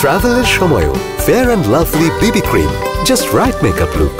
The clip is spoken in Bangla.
ট্রাভেলের সময়ও fair and lovely BB cream just right makeup look